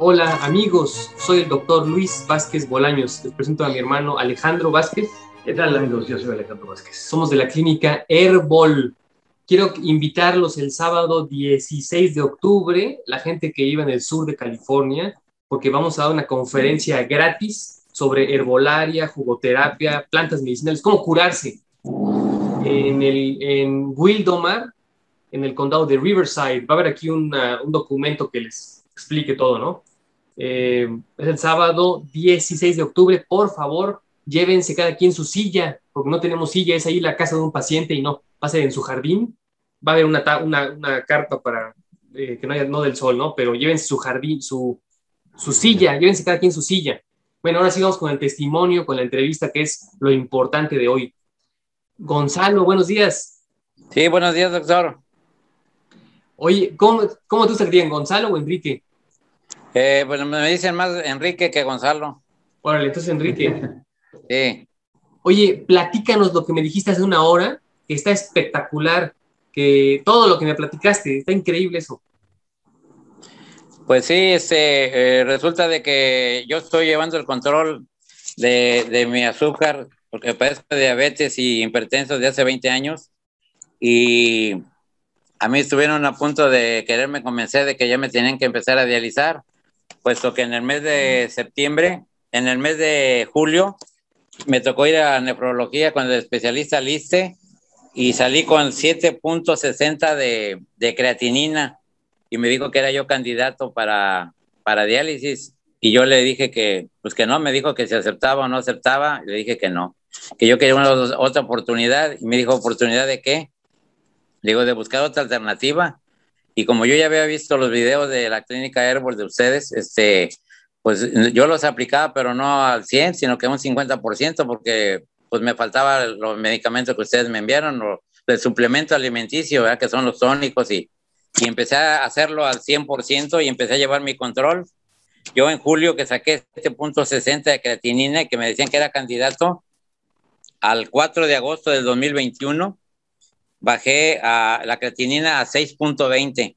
Hola amigos, soy el doctor Luis Vázquez Bolaños. Les presento a mi hermano Alejandro Vázquez. ¿Qué tal amigos? Yo soy Alejandro Vázquez. Somos de la clínica Herbol. Quiero invitarlos el sábado 16 de octubre, la gente que vive en el sur de California, porque vamos a dar una conferencia gratis sobre herbolaria, jugoterapia, plantas medicinales, cómo curarse. En, el, en Wildomar, en el condado de Riverside. Va a haber aquí un documento que les explique todo, ¿no? Eh, es el sábado 16 de octubre. Por favor, llévense cada quien su silla, porque no tenemos silla, es ahí la casa de un paciente y no, pase en su jardín. Va a haber una, una, una carpa para eh, que no haya, no del sol, ¿no? Pero llévense su jardín, su, su silla, llévense cada quien su silla. Bueno, ahora sigamos con el testimonio, con la entrevista, que es lo importante de hoy. Gonzalo, buenos días. Sí, buenos días, doctor. Oye, ¿cómo, cómo tú estás bien, Gonzalo o Enrique? Eh, bueno, me dicen más Enrique que Gonzalo. Órale, entonces Enrique. sí. Oye, platícanos lo que me dijiste hace una hora, que está espectacular, que todo lo que me platicaste, está increíble eso. Pues sí, este, eh, resulta de que yo estoy llevando el control de, de mi azúcar, porque padezco de diabetes y hipertenso de hace 20 años, y a mí estuvieron a punto de quererme convencer de que ya me tenían que empezar a dializar, puesto que en el mes de septiembre, en el mes de julio, me tocó ir a nefrología con el especialista Liste y salí con 7.60 de, de creatinina y me dijo que era yo candidato para, para diálisis y yo le dije que, pues que no, me dijo que si aceptaba o no aceptaba, le dije que no, que yo quería una, otra oportunidad y me dijo, ¿oportunidad de qué? digo, de buscar otra alternativa. Y como yo ya había visto los videos de la clínica Herbal de ustedes, este, pues yo los aplicaba, pero no al 100, sino que un 50%, porque pues me faltaban los medicamentos que ustedes me enviaron, o el suplemento alimenticio, ¿verdad? que son los tónicos, y, y empecé a hacerlo al 100% y empecé a llevar mi control. Yo en julio que saqué este punto 60 de creatinina que me decían que era candidato, al 4 de agosto del 2021 bajé a la creatinina a 6.20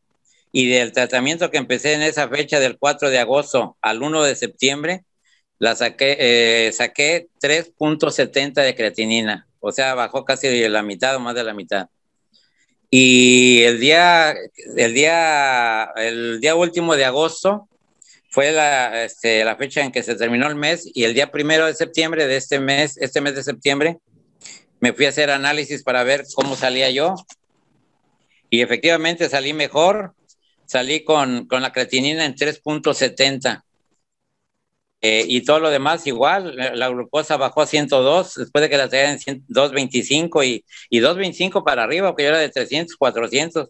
y del tratamiento que empecé en esa fecha del 4 de agosto al 1 de septiembre, la saqué, eh, saqué 3.70 de creatinina, o sea, bajó casi la mitad o más de la mitad. Y el día, el día, el día último de agosto fue la, este, la fecha en que se terminó el mes y el día primero de septiembre de este mes, este mes de septiembre, me fui a hacer análisis para ver cómo salía yo y efectivamente salí mejor, salí con, con la creatinina en 3.70. Eh, y todo lo demás igual, la glucosa bajó a 102 después de que la traía en 225 y, y 225 para arriba, porque yo era de 300, 400.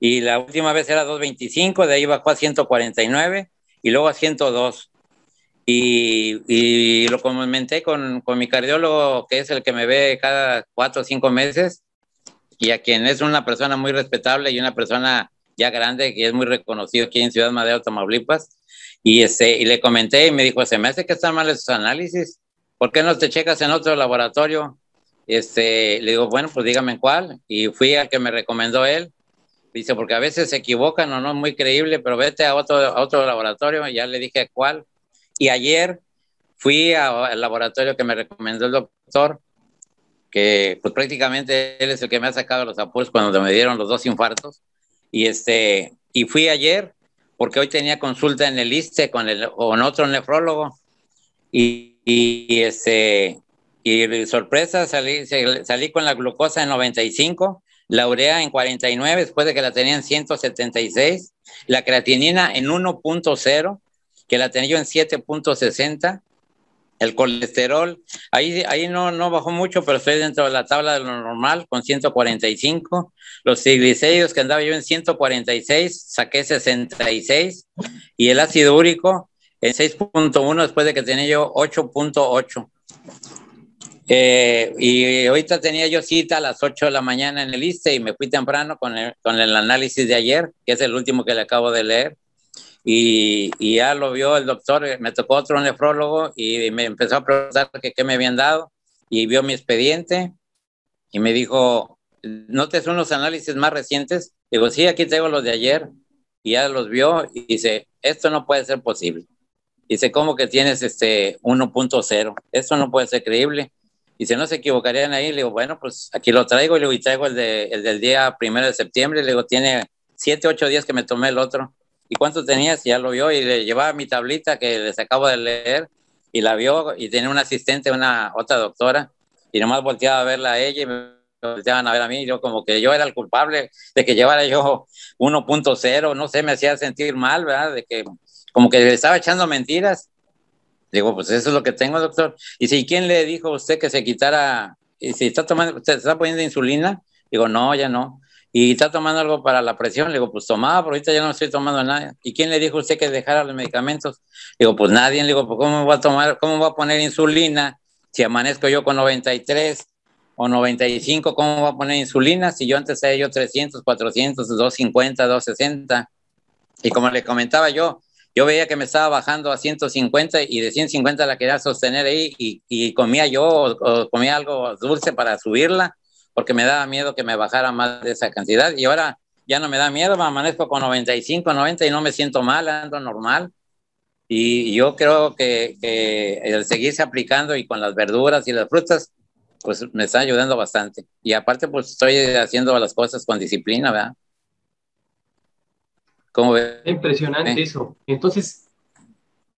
Y la última vez era 225, de ahí bajó a 149 y luego a 102. Y, lo comenté con, con, mi cardiólogo, que es el que me ve cada cuatro o cinco meses, y a quien es una persona muy respetable y una persona ya grande, que es muy reconocido aquí en Ciudad Madero, Tamaulipas. Y, este, y le comenté y me dijo, se me hace que están mal esos análisis, ¿por qué no te checas en otro laboratorio? Este, le digo, bueno, pues dígame en cuál. Y fui al que me recomendó él. Dice, porque a veces se equivocan o no, muy creíble, pero vete a otro, a otro laboratorio. Y ya le dije cuál. Y ayer fui al laboratorio que me recomendó el doctor, que pues prácticamente él es el que me ha sacado los apuros cuando me dieron los dos infartos. Y, este, y fui ayer porque hoy tenía consulta en el ISTE con, el, con otro nefrólogo. Y, y, este, y sorpresa, salí, salí con la glucosa en 95, la urea en 49, después de que la tenía en 176, la creatinina en 1.0 que la tenía yo en 7.60. El colesterol, ahí, ahí no, no bajó mucho, pero estoy dentro de la tabla de lo normal con 145. Los triglicéridos que andaba yo en 146, saqué 66. Y el ácido úrico en 6.1 después de que tenía yo 8.8. Eh, y ahorita tenía yo cita a las 8 de la mañana en el ISTE y me fui temprano con el, con el análisis de ayer, que es el último que le acabo de leer y, ya lo vio el doctor, me tocó otro nefrólogo y me empezó a preguntar qué me habían dado y vio mi expediente y me dijo, ¿no te son los análisis más recientes? Digo, sí, aquí tengo los de ayer. y ya los vio y dice, esto no puede ser posible. Dice, ¿cómo que tienes este 1.0? Esto no puede ser creíble. Dice, no se equivocarían ahí. Le digo, bueno, pues aquí lo traigo. Le y traigo el, de, el del día primero de septiembre. Le digo, tiene siete, ocho días que me tomé el otro. ¿Y cuánto tenías? Ya lo vio y le llevaba mi tablita que les acabo de leer y la vio y tenía un asistente, una otra doctora y nomás volteaba a verla a ella y me volteaban a ver a mí, yo como que yo era el culpable de que llevara yo 1.0, no sé, me hacía sentir mal, ¿verdad? De que como que le estaba echando mentiras. Digo, pues eso es lo que tengo, doctor. Y si, ¿quién le dijo a usted que se quitara, y si está tomando, usted está poniendo insulina? Digo, no, ya no. ¿Y está tomando algo para la presión? Le digo, pues tomaba, pero ahorita ya no estoy tomando nada. ¿Y quién le dijo a usted que dejara los medicamentos? Digo, pues nadie. Le digo, pues ¿cómo voy a tomar, cómo voy a poner insulina si amanezco yo con 93 o 95, ¿cómo voy a poner insulina? Si yo antes era yo 300, 400, 250, 260. Y como le comentaba yo, yo veía que me estaba bajando a 150 y de 150 la quería sostener ahí y, comía yo o, comía algo dulce para subirla porque me daba miedo que me bajara más de esa cantidad y ahora ya no me da miedo, me amanezco con 95, 90 y no me siento mal, ando normal. Y yo creo que, el seguirse aplicando y con las verduras y las frutas, pues me está ayudando bastante. Y aparte, pues estoy haciendo las cosas con disciplina, ¿verdad? ¿Cómo ve? Impresionante eso. Entonces,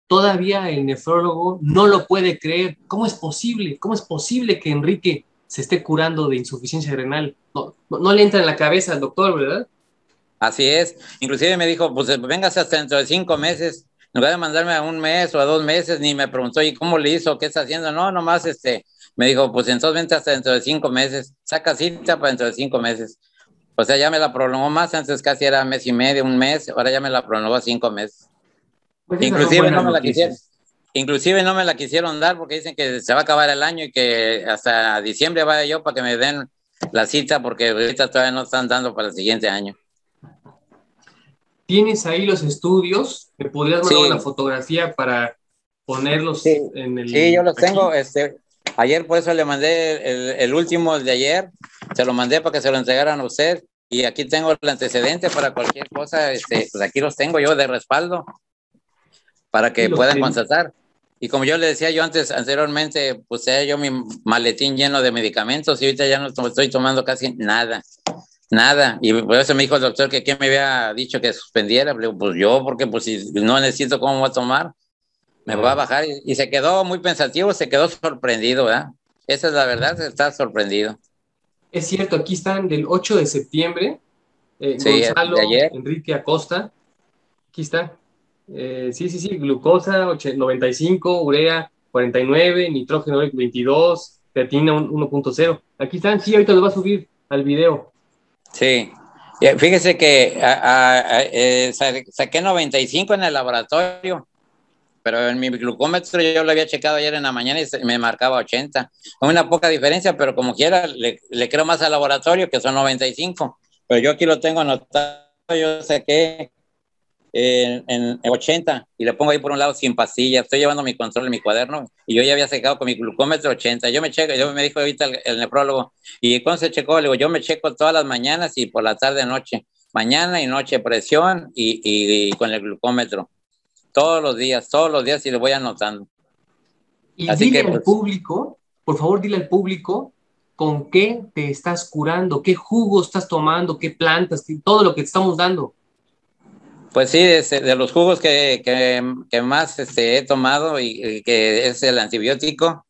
todavía el nefrólogo no lo puede creer. ¿Cómo es posible? ¿Cómo es posible que Enrique se esté curando de insuficiencia renal? No, no, le entra en la cabeza al doctor, ¿verdad? Así es. Inclusive me dijo, pues vengas hasta dentro de cinco meses en lugar de mandarme a un mes o a dos meses, ni me preguntó, ¿y cómo le hizo? ¿Qué está haciendo? No, nomás este, me dijo, pues entonces vente hasta dentro de cinco meses, saca cita para dentro de cinco meses. O sea, ya me la prolongó más, antes casi era mes y medio, un mes, ahora ya me la prolongó a cinco meses. Pues inclusive no me la quisieron. Inclusive no me la quisieron dar porque dicen que se va a acabar el año y que hasta diciembre vaya yo para que me den la cita porque ahorita todavía no están dando para el siguiente año. ¿Tienes ahí los estudios? ¿Me podrías mandar una fotografía para ponerlos en el... Sí, yo los tengo. Este, ayer por eso le mandé el, último, el de ayer. Se lo mandé para que se lo entregaran a usted. Y aquí tengo el antecedente para cualquier cosa. Este, pues aquí los tengo yo de respaldo para que puedan constatar. Y como yo le decía yo antes, anteriormente, pues yo mi maletín lleno de medicamentos y ahorita ya no estoy tomando casi nada. Nada, y por eso me dijo el doctor que quién me había dicho que suspendiera, pues yo, porque pues si no necesito cómo voy a tomar, me va a bajar, y, se quedó muy pensativo, se quedó sorprendido, ¿verdad? Esa es la verdad, está sorprendido. Es cierto, aquí están del 8 de septiembre, eh, Gonzalo Enrique Acosta, aquí está, eh, sí, sí, sí, glucosa 95, urea 49, nitrógeno 22, creatina 1.0, aquí están, sí, ahorita lo va a subir al video. Sí. Fíjese que eh, saqué 95 en el laboratorio, pero en mi glucómetro yo lo había checado ayer en la mañana y me marcaba 80. Una poca diferencia, pero como quiera, le, le creo más al laboratorio que son 95. Pero yo aquí lo tengo anotado, yo saqué en, en, 80 y le pongo ahí por un lado sin pastillas. Estoy llevando mi control en mi cuaderno y yo ya había secado con mi glucómetro 80. Yo me checo, yo me dijo ahorita el, nefrólogo, ¿y cuándo se checó? Le digo, yo me checo todas las mañanas y por la tarde, noche. Mañana y noche presión y, y, con el glucómetro. Todos los días, todos los días y le voy anotando. Y Así dile que, al pues, público, por favor, dile al público con qué te estás curando, qué jugo estás tomando, qué plantas, todo lo que te estamos dando. Pues sí, de, los jugos que, que, más este, he tomado y, que es el antibiótico,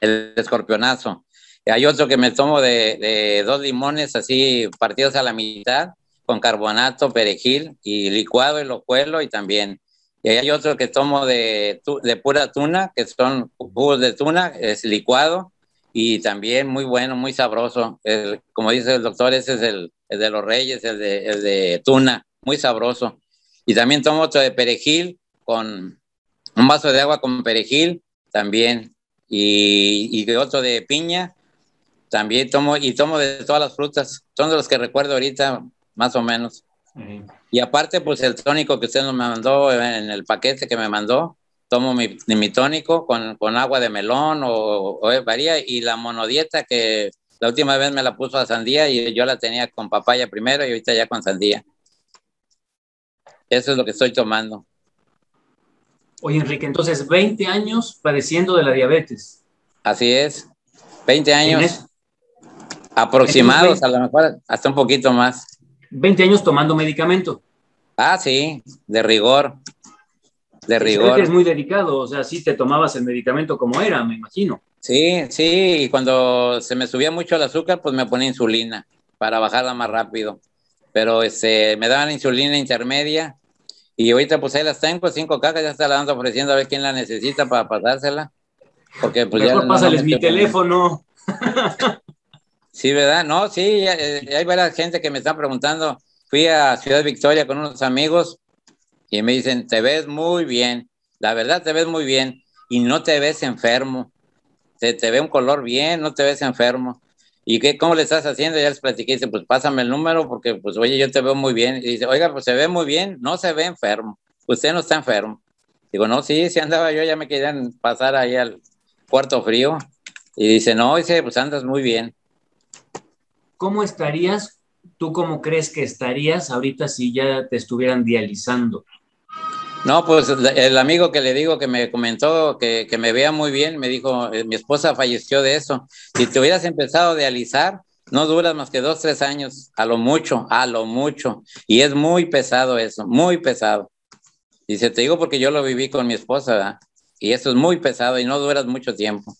el escorpionazo. hay otro que me tomo de, dos limones así partidos a la mitad con carbonato, perejil y licuado y lo cuelo y también. Y hay otro que tomo de, de pura tuna, que son jugos de tuna, es licuado y también muy bueno, muy sabroso. como dice el doctor, ese es el, el de los reyes, el de, el de tuna, muy sabroso. Y también tomo otro de perejil con un vaso de agua con perejil también. Y, y otro de piña también tomo. Y tomo de todas las frutas. Son de los que recuerdo ahorita, más o menos. Y aparte, pues el tónico que usted nos mandó en el paquete que me mandó, tomo mi, mi tónico con, con, agua de melón o, o, varía. Y la monodieta que la última vez me la puso a sandía y yo la tenía con papaya primero y ahorita ya con sandía. Eso es lo que estoy tomando. Oye, Enrique, entonces 20 años padeciendo de la diabetes. Así es, 20 años aproximados, a lo mejor hasta un poquito más. 20 años tomando medicamento. Ah, sí, de rigor. De rigor. Es muy dedicado, o sea, sí te tomabas el medicamento como era, me imagino. Sí, sí, y cuando se me subía mucho el azúcar, pues me ponía insulina para bajarla más rápido. Pero este, me daban insulina intermedia y ahorita pues ahí las tengo, cinco cajas, ya está la dando ofreciendo a ver quién la necesita para pasársela. Porque pues Mejor ya... pásales mi teléfono. Sí, ¿verdad? No, sí, eh, hay varias gente que me están preguntando. Fui a Ciudad Victoria con unos amigos y me dicen, te ves muy bien, la verdad te ves muy bien y no te ves enfermo. Te, te ve un color bien, no te ves enfermo. ¿Y qué, cómo le estás haciendo? Ya les platiqué, dice, pues pásame el número porque, pues, oye, yo te veo muy bien. Y dice, oiga, pues se ve muy bien, no se ve enfermo. Usted no está enfermo. Digo, no, sí, sí andaba yo, ya me querían pasar ahí al puerto frío. Y dice, no, dice, pues andas muy bien. ¿Cómo estarías? ¿Tú cómo crees que estarías ahorita si ya te estuvieran dializando? No, pues el amigo que le digo que me comentó que, que me vea muy bien, me dijo, eh, mi esposa falleció de eso. Si te hubieras empezado a dializar, no duras más que dos, tres años, a lo mucho, a lo mucho. Y es muy pesado eso, muy pesado. Y se te digo porque yo lo viví con mi esposa, ¿verdad? y eso es muy pesado y no duras mucho tiempo.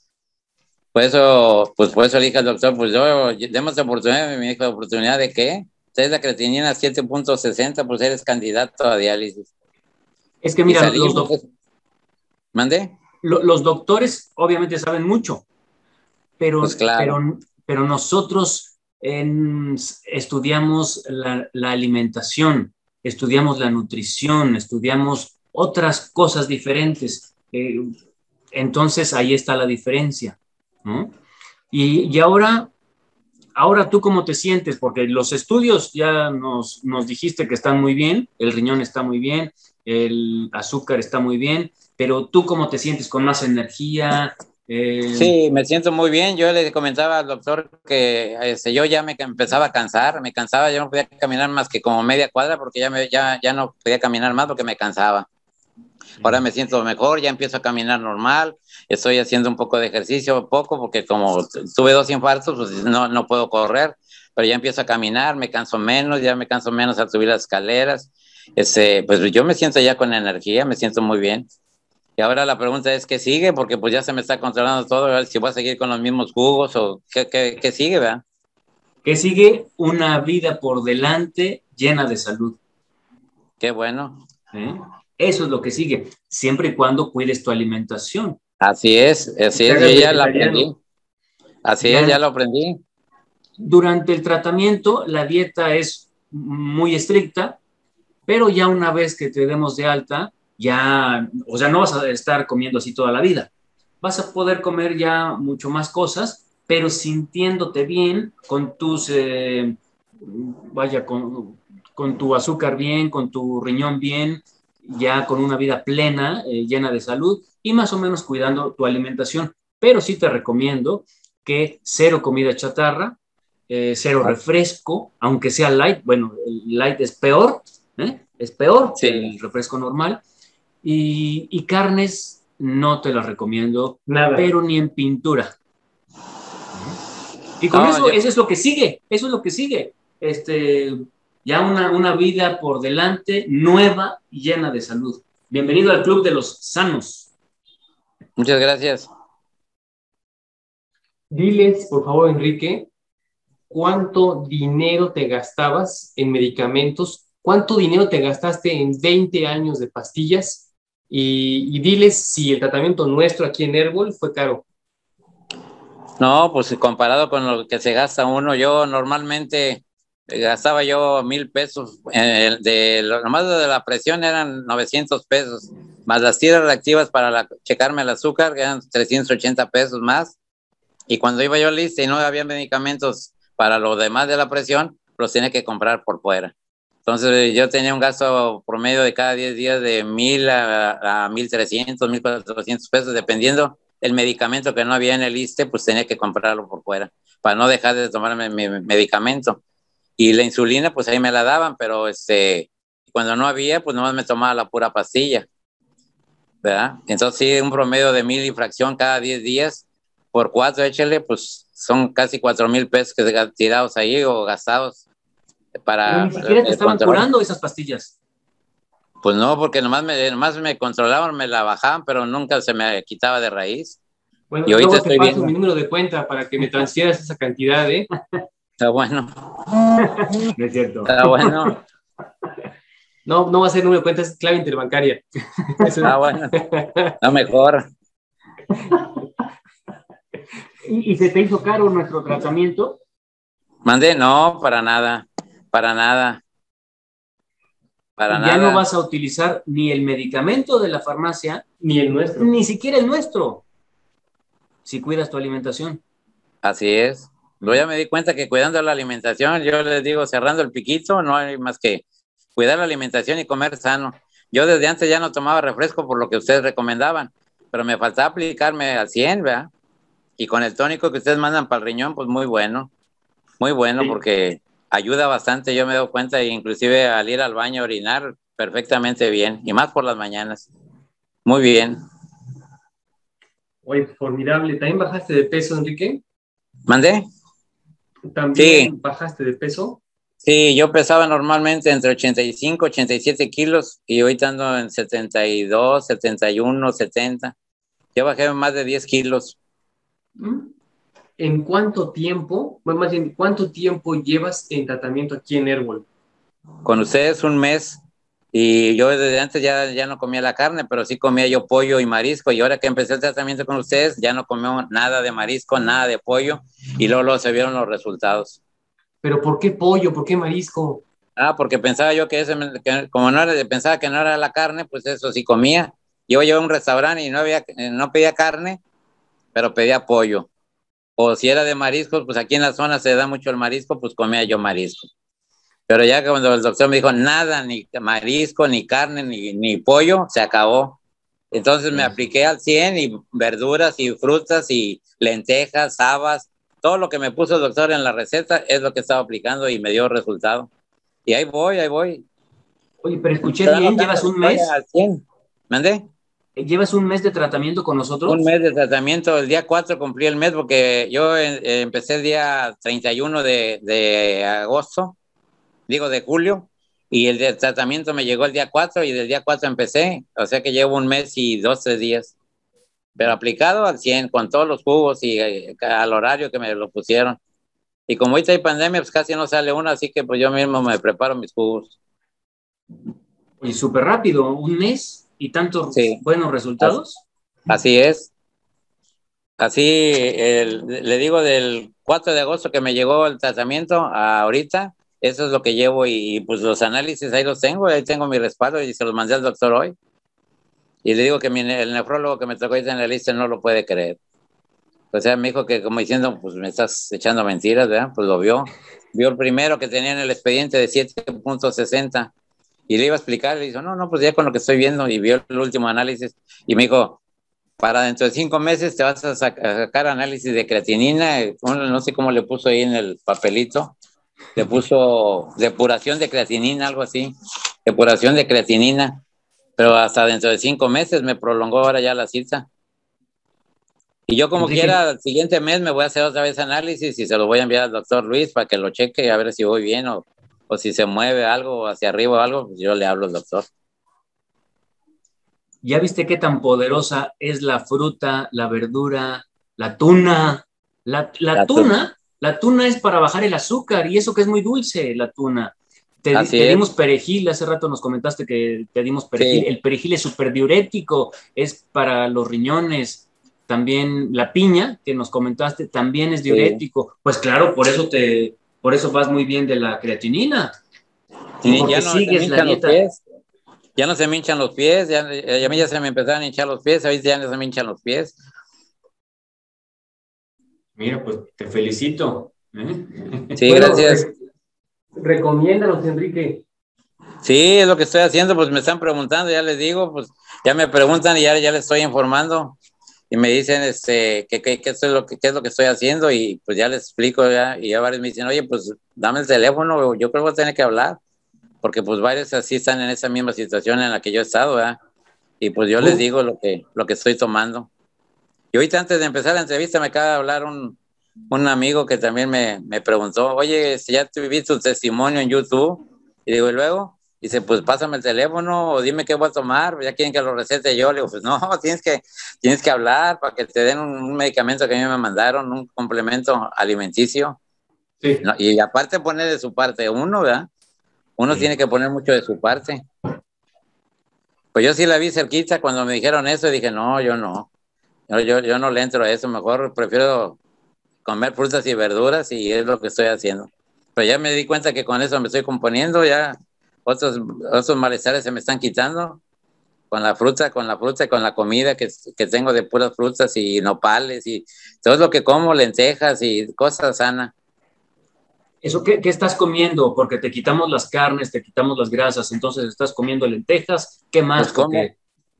Por eso, pues por eso le dije al doctor, pues yo, demos oportunidad, me dijo, ¿oportunidad de qué? Ustedes la creatinina 7.60, pues eres candidato a diálisis. Es que mira, los, ¿Mande? los doctores obviamente saben mucho, pero, Pues claro. pero, pero nosotros en- estudiamos la, la alimentación, estudiamos la nutrición, estudiamos otras cosas diferentes. Eh, entonces ahí está la diferencia. ¿no? Y, y ahora, ahora tú cómo te sientes, porque los estudios ya nos, nos dijiste que están muy bien, el riñón está muy bien, el azúcar está muy bien, pero tú cómo te sientes con más energía. Eh, Sí, me siento muy bien. Yo le comentaba al doctor que este, yo ya me empezaba a cansar, me cansaba, yo no podía caminar más que como media cuadra porque ya, me, ya, ya no podía caminar más porque me cansaba. Ahora me siento mejor, ya empiezo a caminar normal, estoy haciendo un poco de ejercicio, poco, porque como tuve dos infartos, pues no, no puedo correr, pero ya empiezo a caminar, me canso menos, ya me canso menos al subir las escaleras. Este, pues yo me siento ya con energía, me siento muy bien. Y ahora la pregunta es, ¿qué sigue? Porque pues ya se me está controlando todo, a ver si voy a seguir con los mismos jugos o qué, qué, qué sigue, ¿verdad? que sigue una vida por delante llena de salud. Qué bueno. ¿eh? Eso es lo que sigue, siempre y cuando cuides tu alimentación. Así es, así es, yo ya lo aprendí. Así Ya. es, ya lo aprendí. Durante el tratamiento, la dieta es muy estricta, pero ya una vez que te demos de alta, ya, o sea, no vas a estar comiendo así toda la vida. Vas a poder comer ya mucho más cosas, pero sintiéndote bien con tus, eh, vaya, con, con tu azúcar bien, con tu riñón bien, ya con una vida plena, eh, llena de salud y más o menos cuidando tu alimentación. Pero sí te recomiendo que cero comida chatarra, eh, cero refresco, aunque sea light, bueno, el light es peor, ¿eh? es peor Sí. que el refresco normal, y, y carnes no te las recomiendo, Nada. pero ni en pintura. Y con No, eso, eso es lo que sigue, eso es lo que sigue. Este, ya una, una vida por delante, nueva y llena de salud. Bienvenido al Club de los Sanos. Muchas gracias. Diles, por favor, Enrique, cuánto dinero te gastabas en medicamentos, cuánto dinero te gastaste en 20 años de pastillas y, diles si el tratamiento nuestro aquí en Herbol fue caro. No, pues comparado con lo que se gasta uno, yo normalmente eh, gastaba yo mil pesos, eh, de lo nomás de la presión eran 900 pesos, más las tiras reactivas para la- checarme el azúcar, que eran 380 pesos más, y cuando iba yo lista y no había medicamentos para lo demás de la presión, los tenía que comprar por fuera. Entonces eh, yo tenía un gasto promedio de cada 10 días de mil a, a 1300, 1400 pesos, dependiendo el medicamento que no había en el ISTE, pues tenía que comprarlo por fuera, para no dejar de tomarme mi, medicamento. Y la insulina, pues ahí me la daban, pero este, cuando no había, pues nomás me tomaba la pura pastilla. ¿Verdad? Entonces, sí, un promedio de mil infracción cada 10 días, por cuatro, échale, pues son casi cuatro mil pesos que tirados ahí o gastados para... ni siquiera te estaban curando esas pastillas. Pues no, porque nomás me, nomás me controlaban, me la bajaban, pero nunca se me quitaba de raíz. Bueno, y ahorita te paso mi número de cuenta para que me transfieras esa cantidad, ¿eh? Está bueno. No es cierto. Está bueno. No, no va a ser número de cuenta, es clave interbancaria. Está bueno. No, mejor. ¿Y, se te hizo caro nuestro tratamiento? Mandé, no, para nada, para nada. Para ya no vas a utilizar ni el medicamento de la farmacia, ni el nuestro. Ni siquiera el nuestro, si cuidas tu alimentación. Así es. Luego ya me di cuenta que cuidando la alimentación, yo les digo, cerrando el piquito, no hay más que cuidar la alimentación y comer sano. Yo desde antes ya no tomaba refresco por lo que ustedes recomendaban, pero me faltaba aplicarme al 100, ¿verdad? Y con el tónico que ustedes mandan para el riñón, pues muy bueno, muy bueno porque ayuda bastante, yo me doy cuenta, e inclusive al ir al baño a orinar, perfectamente bien, y más por las mañanas. Muy bien. Oye, formidable. ¿También bajaste de peso, Enrique? ¿Mandé? ¿También bajaste de peso? Sí, yo pesaba normalmente entre 85, 87 kilos y ahorita ando en 72, 71, 70. Ya bajé más de 10 kilos. ¿En cuánto tiempo, más bien, cuánto tiempo llevas en tratamiento aquí en Herbol? Con ustedes un mes y yo desde antes ya, ya no comía la carne, pero sí comía yo pollo y marisco y ahora que empecé el tratamiento con ustedes ya no comí nada de marisco, nada de pollo y luego, luego se vieron los resultados. ¿Pero por qué pollo? ¿Por qué marisco? Ah, porque pensaba yo que, ese, como no era, pensaba que no era la carne, pues eso sí comía. Yo iba a un restaurante y no, había, no pedía carne, pero pedía pollo. O si era de mariscos, pues aquí en la zona se da mucho el marisco, pues comía yo marisco. Pero ya cuando el doctor me dijo nada, ni marisco, ni carne, ni, ni pollo, se acabó. Entonces me apliqué al 100 y verduras y frutas y lentejas, habas, todo lo que me puso el doctor en la receta es lo que estaba aplicando y me dio resultado. Y ahí voy, ahí voy. Oye, pero escuché bien, llevas un mes. Al 100. ¿Mandé? ¿Llevas un mes de tratamiento con nosotros? Un mes de tratamiento, el día 4 cumplí el mes porque yo eh, empecé el día 31 de, de, agosto, digo de julio, y el de tratamiento me llegó el día 4 y del día 4 empecé, o sea que llevo un mes y dos, tres días, pero aplicado al 100 con todos los jugos y eh, al horario que me lo pusieron. Y como ahorita hay pandemia, pues casi no sale uno, así que pues yo mismo me preparo mis jugos. Y súper rápido, un mes y tantos buenos resultados. Así es. Así le digo del 4 de agosto que me llegó el tratamiento a ahorita, eso es lo que llevo y, pues los análisis ahí los tengo, ahí tengo mi respaldo y se los mandé al doctor hoy. Y le digo que el nefrólogo que me tocó ahí en la lista no lo puede creer. O sea, me dijo que como diciendo, pues me estás echando mentiras, ¿verdad? Pues lo vio. Vio el primero que tenía en el expediente de 7.60 y le iba a explicar, le dijo, no, no, pues ya con lo que estoy viendo, y vio el último análisis, y me dijo, para dentro de cinco meses te vas a, sacar análisis de creatinina, no sé cómo le puso ahí en el papelito, le puso depuración de creatinina, algo así, depuración de creatinina, pero hasta dentro de cinco meses me prolongó ahora ya la cita. Y yo como quiera, el siguiente mes me voy a hacer otra vez análisis y se lo voy a enviar al doctor Luis para que lo cheque a ver si voy bien o o si se mueve algo hacia arriba o algo, pues yo le hablo al doctor. ¿Ya viste qué tan poderosa es la fruta, la verdura, la tuna? La, tuna, la tuna es para bajar el azúcar y eso que es muy dulce, la tuna. Te, dimos perejil, hace rato nos comentaste que te dimos perejil. El perejil es súper diurético, es para los riñones. También la piña, que nos comentaste, también es diurético. Pues claro, por eso te, por eso vas muy bien de la creatinina. ya no sigues la dieta. Ya no se me hinchan los pies, ya, a mí ya se me empezaron a hinchar los pies, ahorita ya no se me hinchan los pies. Mira, pues te felicito. ¿eh? Sí, gracias. recomiéndanos, Enrique. Sí, es lo que estoy haciendo, pues me están preguntando, ya les digo, pues ya me preguntan y ya, ya les estoy informando y me dicen este, que, qué es lo que, es lo que estoy haciendo y pues ya les explico ya, y ya varios me dicen, oye, pues dame el teléfono, yo creo que voy a tener que hablar. porque pues varios así están en esa misma situación en la que yo he estado, ¿verdad? Y pues yo les digo lo que, lo que estoy tomando. Y ahorita antes de empezar la entrevista me acaba de hablar un, un amigo que también me, me preguntó, oye, si ya te vi tu testimonio en YouTube, y digo, y luego, dice, pues pásame el teléfono o dime qué voy a tomar, ya quieren que lo recete yo. Le digo, pues no, tienes que, tienes que hablar para que te den un, medicamento que a mí me mandaron, un complemento alimenticio. Sí. y aparte poner de su parte uno, ¿verdad? Uno tiene que poner mucho de su parte. Pues yo sí la vi cerquita cuando me dijeron eso y dije, no, yo no. Yo, yo, yo no le entro a eso, mejor prefiero comer frutas y verduras y es lo que estoy haciendo. Pero ya me di cuenta que con eso me estoy componiendo, ya otros, otros malestares se me están quitando con la fruta, con la fruta y con la comida que, que, tengo de puras frutas y nopales y todo lo que como, lentejas y cosas sanas. ¿Eso qué, qué, estás comiendo? Porque te quitamos las carnes, te quitamos las grasas, entonces estás comiendo lentejas, ¿qué más? Pues como,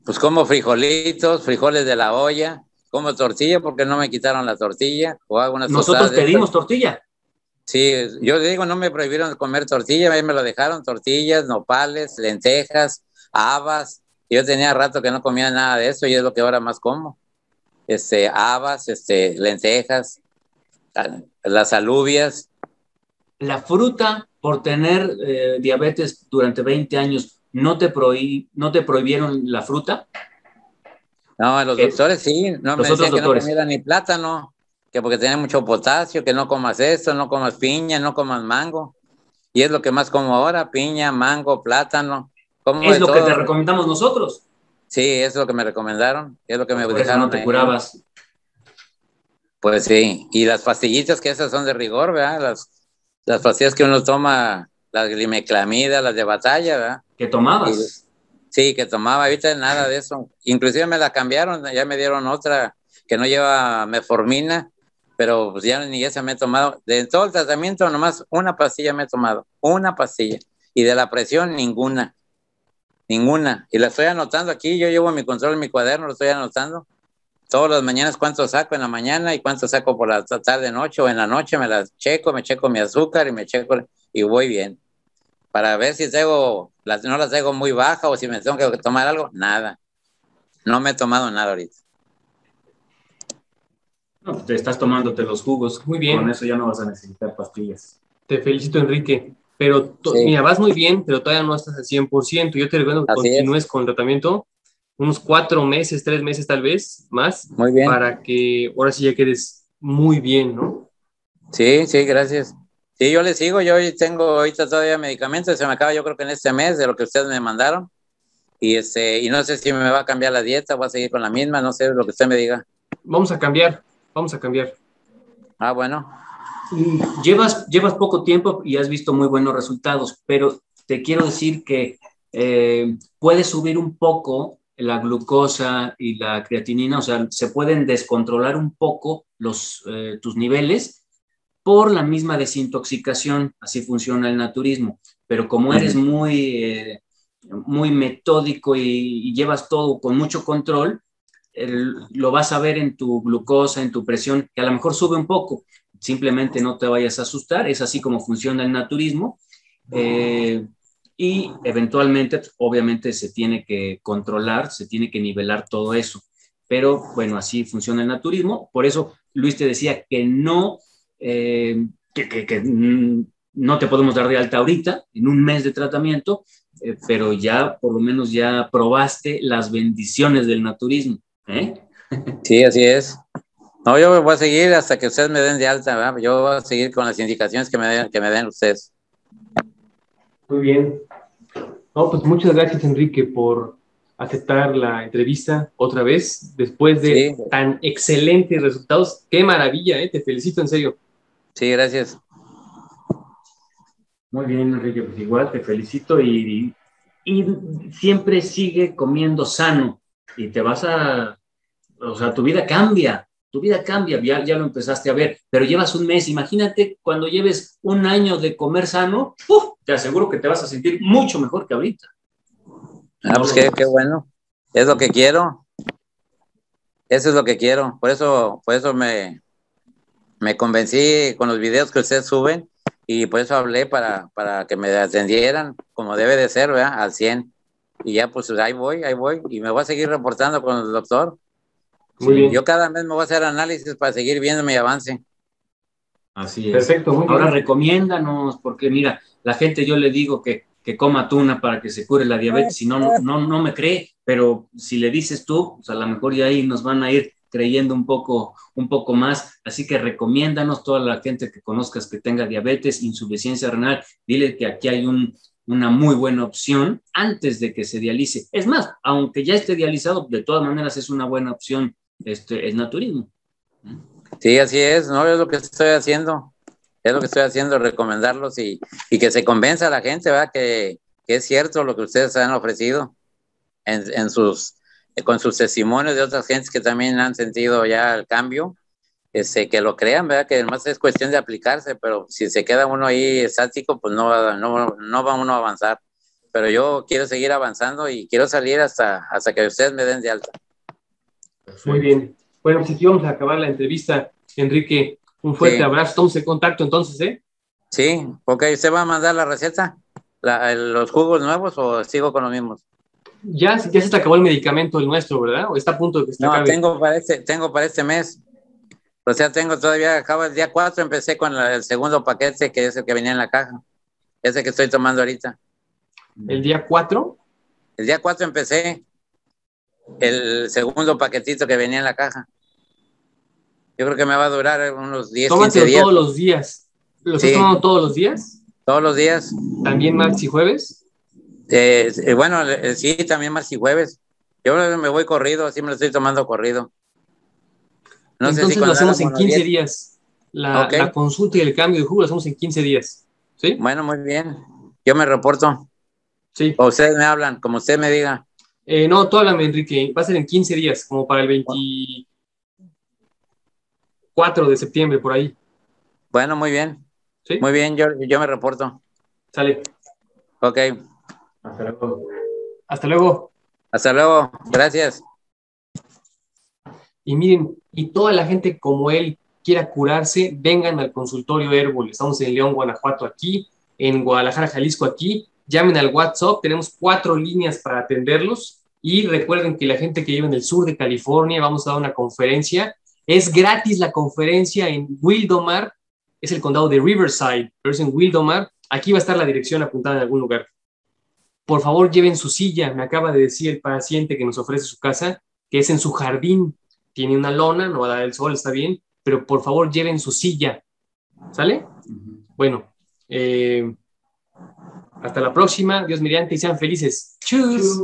pues como frijolitos, frijoles de la olla, como tortilla porque no me quitaron la tortilla. O hago unas Nosotros pedimos tortilla. Sí, yo digo, no me prohibieron comer tortilla, a mí me lo dejaron, tortillas, nopales, lentejas, habas. Yo tenía rato que no comía nada de eso y es lo que ahora más como. Este, habas, este, lentejas, las alubias. La fruta, por tener eh, diabetes durante 20 años, ¿no te, ¿no te prohibieron la fruta? No, los doctores sí, no me decían que no comiera ni plátano que porque tiene mucho potasio, que no comas esto, no comas piña, no comas mango. Y es lo que más como ahora, piña, mango, plátano. Como es lo que te recomendamos nosotros. Sí, es lo que me recomendaron, es lo que me Por no te curabas. Pues sí, y las pastillitas que esas son de rigor, ¿verdad? Las, las pastillas que uno toma, las glimeclamida, las de batalla, ¿verdad? ¿Que tomabas? sí, que tomaba, ahorita nada de eso. Inclusive me la cambiaron, ya me dieron otra que no lleva meformina pero pues ya ni esa me he tomado. De todo el tratamiento, nomás una pastilla me he tomado, una pastilla. Y de la presión, ninguna. Ninguna. Y la estoy anotando aquí, yo llevo mi control en mi cuaderno, lo estoy anotando. Todas las mañanas cuánto saco en la mañana y cuánto saco por la tarde, noche o en la noche, me las checo, me checo mi azúcar y me checo y voy bien. Para ver si tengo, no las tengo muy baja o si me tengo que tomar algo, nada. No me he tomado nada ahorita. No, te estás tomándote los jugos. Muy bien. Con eso ya no vas a necesitar pastillas. Te felicito, Enrique. Pero, mira, vas muy bien, pero todavía no estás al 100%. Yo te recomiendo que continúes con el tratamiento unos cuatro meses, tres meses tal vez, más. Muy bien. Para que ahora sí ya quedes muy bien, ¿no? Sí, sí, gracias. Sí, yo le sigo. Yo tengo ahorita todavía medicamentos. Se me acaba yo creo que en este mes de lo que ustedes me mandaron. Y, este, y no sé si me va a cambiar la dieta, voy a seguir con la misma, no sé lo que usted me diga. Vamos a cambiar vamos a cambiar. Ah, bueno. Llevas, llevas poco tiempo y has visto muy buenos resultados, pero te quiero decir que eh, puedes subir un poco la glucosa y la creatinina, o sea, se pueden descontrolar un poco los, eh, tus niveles por la misma desintoxicación, así funciona el naturismo, pero como eres muy, eh, muy metódico y, llevas todo con mucho control, lo vas a ver en tu glucosa, en tu presión, que a lo mejor sube un poco. Simplemente no te vayas a asustar, es así como funciona el naturismo. Eh, y eventualmente, pues, obviamente, se tiene que controlar, se tiene que nivelar todo eso. Pero bueno, así funciona el naturismo. Por eso Luis te decía que no, eh, que, no te podemos dar de alta ahorita, en un mes de tratamiento, eh, pero ya por lo menos ya probaste las bendiciones del naturismo. ¿Eh? Sí, así es. No, yo voy a seguir hasta que ustedes me den de alta, ¿verdad? Yo voy a seguir con las indicaciones que me den, que me den ustedes. Muy bien. No, pues muchas gracias, Enrique, por aceptar la entrevista otra vez, después de tan excelentes resultados. Qué maravilla, ¿eh? Te felicito, en serio. Sí, gracias. Muy bien, Enrique, pues igual te felicito y, y siempre sigue comiendo sano y te vas a, o sea, tu vida cambia, tu vida cambia, ya, ya lo empezaste a ver, pero llevas un mes, imagínate cuando lleves un año de comer sano, te aseguro que te vas a sentir mucho mejor que ahorita. Ah, pues qué, qué, bueno, es lo que quiero, eso es lo que quiero, por eso, por eso me, me convencí con los videos que ustedes suben, y por eso hablé para, para que me atendieran como debe de ser, ¿verdad? Al 100. Y ya pues ahí voy, ahí voy y me voy a seguir reportando con el doctor. Muy bien. Yo cada mes me voy a hacer análisis para seguir viendo mi avance. Así es. Perfecto, muy Ahora recomiéndanos, porque mira, la gente yo le digo que, que coma tuna para que se cure la diabetes, si no, no, no me cree, pero si le dices tú, pues a lo mejor ya ahí nos van a ir creyendo un poco, un poco más. Así que recomiéndanos toda la gente que conozcas que tenga diabetes, insuficiencia renal, dile que aquí hay un, una muy buena opción antes de que se dialice. Es más, aunque ya esté dializado, de todas maneras es una buena opción, este, es naturismo. Sí, así es, no es lo que estoy haciendo, es lo que estoy haciendo, recomendarlos y, y que se convenza a la gente, ¿verdad? Que, que, es cierto lo que ustedes han ofrecido en, en sus, con sus testimonios de otras gentes que también han sentido ya el cambio, este, que lo crean, ¿verdad? Que además es cuestión de aplicarse, pero si se queda uno ahí estático, pues no, no, no va uno a avanzar. Pero yo quiero seguir avanzando y quiero salir hasta, hasta que ustedes me den de alta. Muy bien. Bueno, pues aquí vamos a acabar la entrevista. Enrique, un fuerte abrazo. Estamos en contacto entonces, ¿eh? Sí, ok. ¿Usted va a mandar la receta? ¿Los jugos nuevos o sigo con los mismos? Ya, ya se te acabó el medicamento, el nuestro, ¿verdad? ¿O está a punto de que se No, tengo para, este, tengo para este mes. O sea, tengo todavía, acabo el día 4, empecé con el segundo paquete, que es el que venía en la caja. Ese que estoy tomando ahorita. ¿El día 4? El día 4 empecé el segundo paquetito que venía en la caja. Yo creo que me va a durar unos 10, Tómate 15 días. todos los días. ¿Lo estás tomando todos los días? Todos los días. ¿También martes y jueves? Eh, eh, bueno, eh, sí, también martes y jueves. Yo me voy corrido, así me lo estoy tomando corrido. No Entonces lo hacemos en 15 días. La, la, consulta y el cambio de jugo lo hacemos en 15 días. ¿Sí? Bueno, muy bien. Yo me reporto. Sí. O ustedes me hablan, como usted me diga. Eh, no, tú háblame, Enrique. Va a ser en 15 días, como para el 24 de septiembre, por ahí. Bueno, muy bien. ¿Sí? Muy bien, yo, yo me reporto. Sale. Ok. Hasta luego. Hasta luego. Hasta luego. Gracias. Y miren, y toda la gente como él quiera curarse, vengan al consultorio Herbol. Estamos en León, Guanajuato aquí, en Guadalajara, Jalisco aquí. Llamen al WhatsApp, tenemos cuatro líneas para atenderlos. Y recuerden que la gente que vive en el sur de California, vamos a dar una conferencia. Es gratis la conferencia en Wildomar, es el condado de Riverside, pero es en Wildomar. Aquí va a estar la dirección apuntada en algún lugar. Por favor, lleven su silla. Me acaba de decir el paciente que nos ofrece su casa que es en su jardín tiene una lona, no va a dar el sol, está bien, pero por favor lleven su silla. ¿Sale? Bueno, eh, hasta la próxima. Dios mediante y sean felices. Chus.